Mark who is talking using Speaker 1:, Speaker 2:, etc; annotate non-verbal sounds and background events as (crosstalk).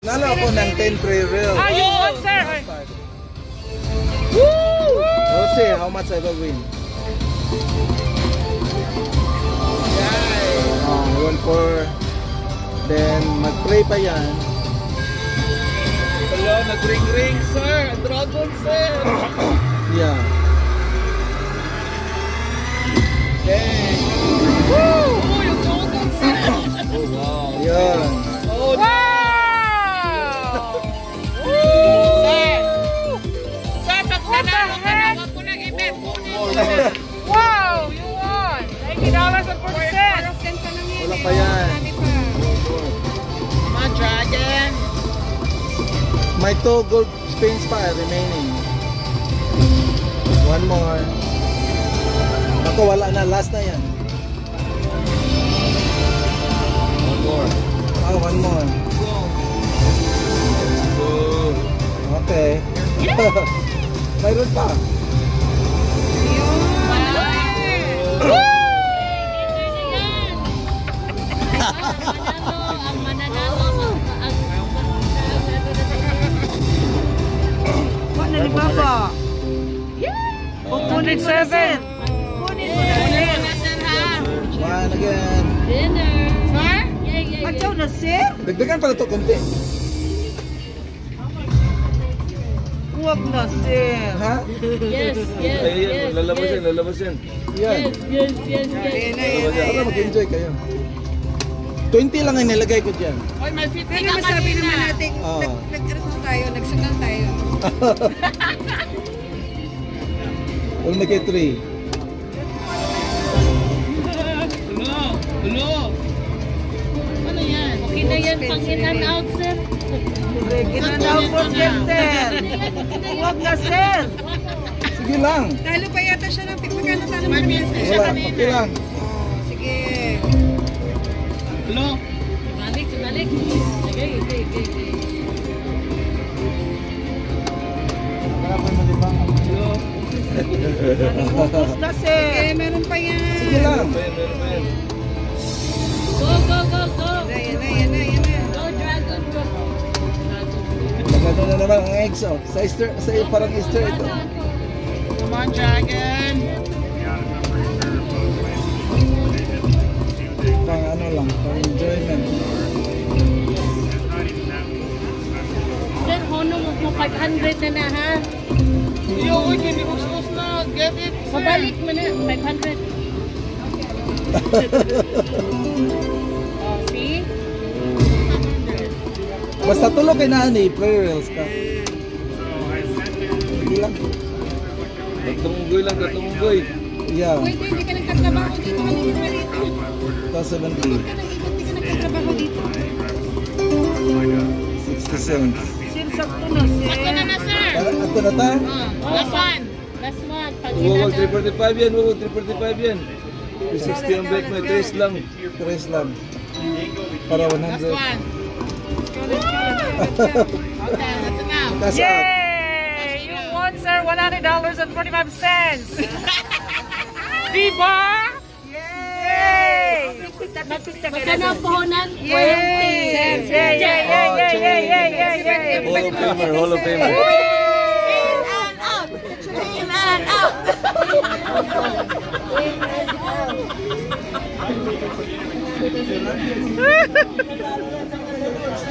Speaker 1: Nalo ako ng 10 prayer real.
Speaker 2: Ah, you won, sir.
Speaker 1: We'll see how much I will win. Ah, one for then mag-pray pa yan.
Speaker 3: Hello, nag-ring-ring, sir. Dragon, sir. (coughs)
Speaker 1: Yeah.
Speaker 2: $3 and 40.
Speaker 1: Wala pa yan.
Speaker 3: Mga dragon.
Speaker 1: May 2 gold spins pa eh, remaining. One more. Ako wala na. Last na yan.
Speaker 3: One more.
Speaker 1: Ah, one more.
Speaker 3: Go. Go.
Speaker 1: Okay. (laughs) Mayroon pa.
Speaker 4: Kunin mo na, sir.
Speaker 2: 107!
Speaker 4: Kunin mo na, sir.
Speaker 1: One again.
Speaker 4: Ayaw na, sir.
Speaker 1: Dagdagan pa na to konti.
Speaker 4: Huwag na, sir.
Speaker 1: Ha?
Speaker 5: Yes, yes, yes,
Speaker 3: lalabas
Speaker 5: yes,
Speaker 3: yan, lalabas yan.
Speaker 1: Yan.
Speaker 5: yes, yes, yes, yes.
Speaker 1: Para mag-enjoy kayo. 20 lang ang nilagay ko dyan.
Speaker 3: Oy, may 50
Speaker 4: Pero masabi naman natin, nag- nag-ano tayo, nagsungal tayo.
Speaker 1: Huwag na kayo 3.
Speaker 3: Hello, hello. Ano yan?
Speaker 5: Okay na yan, pang in out, sir.
Speaker 4: Ginanaw po, sir, sir. Huwag na, sir.
Speaker 1: Sige lang.
Speaker 4: Talo pa yata siya ng magkano talo mo
Speaker 3: May
Speaker 4: na,
Speaker 3: 50
Speaker 4: sir?
Speaker 3: siya
Speaker 1: Wala. Okay lang.
Speaker 4: Sige.
Speaker 3: Hello?
Speaker 5: Balik, balik. Okay, okay, okay,
Speaker 4: Ubus na, sir. Sige, meron pa yan.
Speaker 1: Sige lang.
Speaker 5: Go, go, go, go.
Speaker 4: Ayan na, ayan na, ayan na.
Speaker 5: Go, dragon, go.
Speaker 1: Magano na naman ang eggs oh. Sa Easter, sa parang Easter ito.
Speaker 3: Come on, dragon.
Speaker 1: Pang ano lang, pang enjoyment.
Speaker 5: Sir, hono mo mo 500 na na, ha?
Speaker 3: Yo, uy, kiniustos na. Get it, sir.
Speaker 5: Mabalik mo na, 500. oh, (laughs) see? (laughs)
Speaker 1: Basta tulog kay nani, prayer reels ka. Sige lang.
Speaker 3: Tatlong unggoy lang, tatlong unggoy.
Speaker 1: Yeah,
Speaker 4: Pwede, hindi ka nagtatrabaho dito. Halika na dito.
Speaker 1: 270.
Speaker 4: Ka nang ikot, hindi ka nagtatrabaho dito.
Speaker 1: 60 cents.
Speaker 4: Sir, sakto na, sir.
Speaker 3: Ito na na, sir.
Speaker 1: Ito na ta?
Speaker 5: Oh,
Speaker 3: Last one.
Speaker 5: Last one, and out.
Speaker 3: 345 yan, wow, 345 yan. 360 ang break mo, 3 lang.
Speaker 1: Tres lang. Para
Speaker 3: Last
Speaker 1: 100.
Speaker 3: one.
Speaker 4: Let's go, let's go, let's go. (laughs)
Speaker 3: Okay, that's enough.
Speaker 1: That's.
Speaker 2: Yay! You won, sir, $100 and 45 cents! (laughs) Diba? Yay!
Speaker 5: Magkano ang puhunan?
Speaker 2: Yay! Yay, yay, yay, yay, yay, yay, yay, yay!
Speaker 3: Hall of Famer, Hall of Famer.
Speaker 5: In and out.